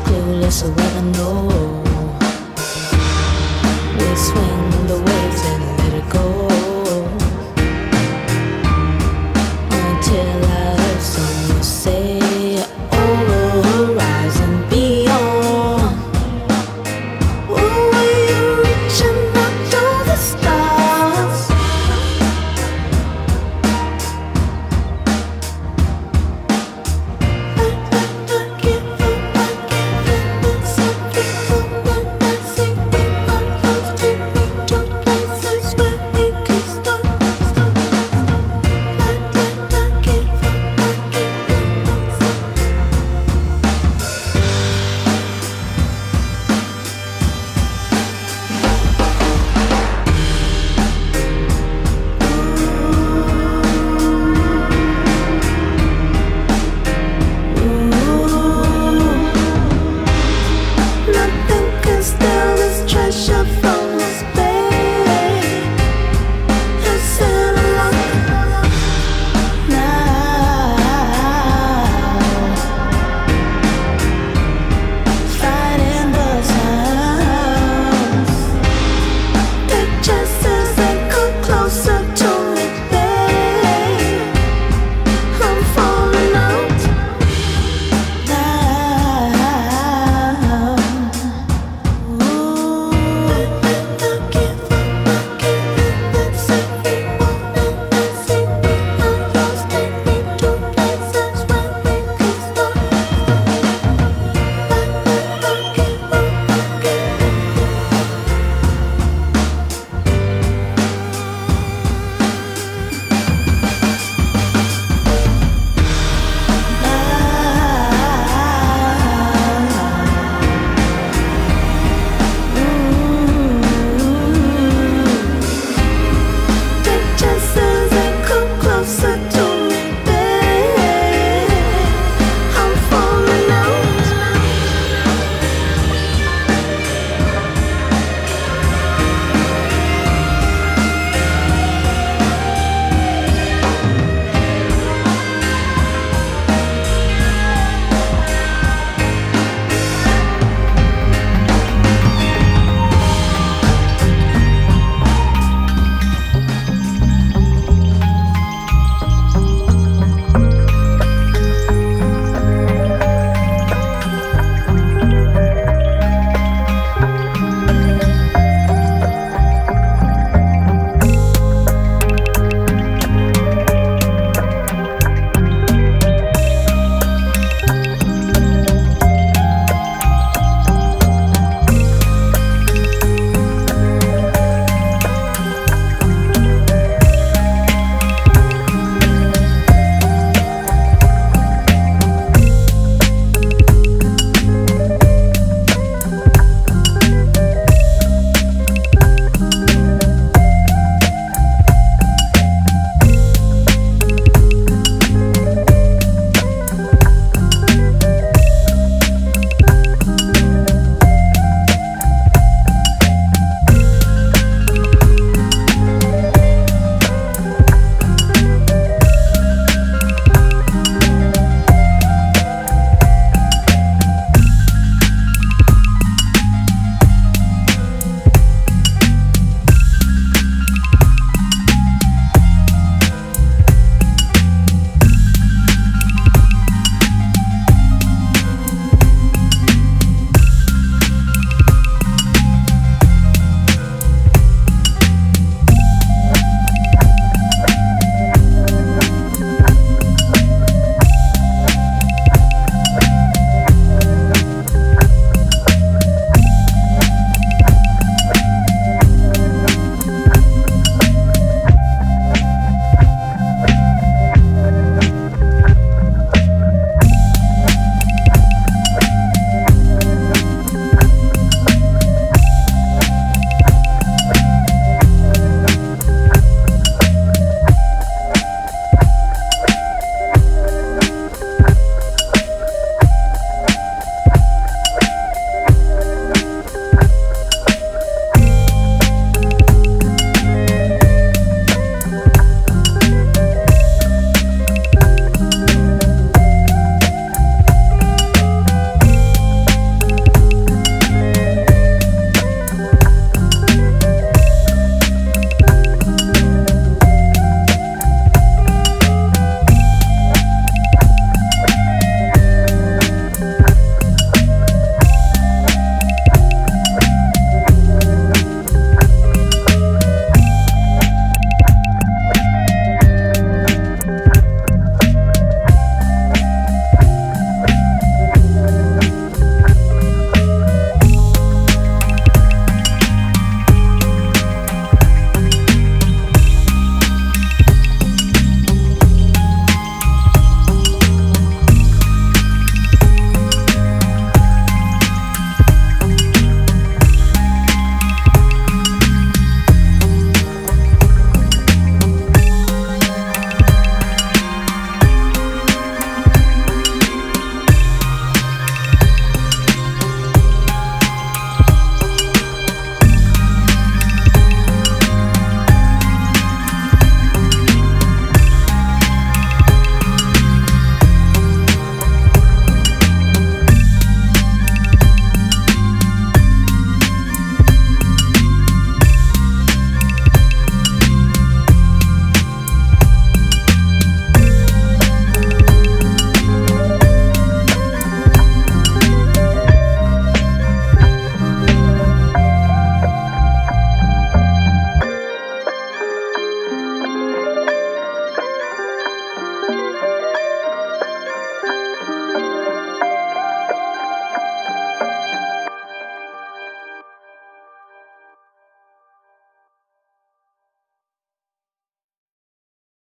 clueless of where to know. We swing